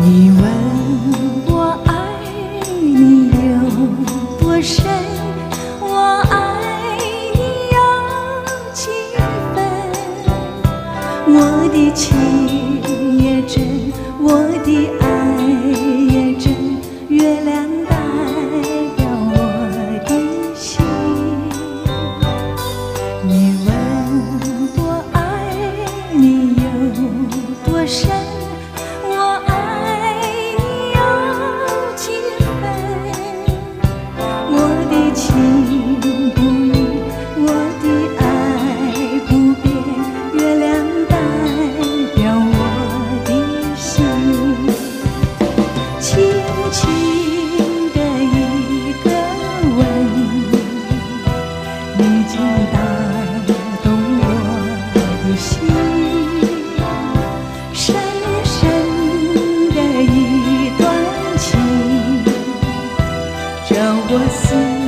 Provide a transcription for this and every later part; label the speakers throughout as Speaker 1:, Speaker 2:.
Speaker 1: 你问我爱你有多深我爱你有几分我的情情不移，我的爱不变。月亮代表我的心，轻轻的一个吻，已经打动我的心。深深的一段情，叫我思。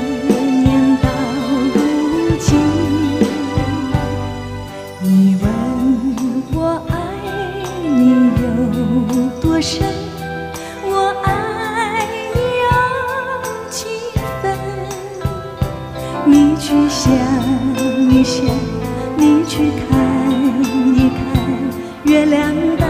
Speaker 1: 你去想一想，你去看一看，月亮。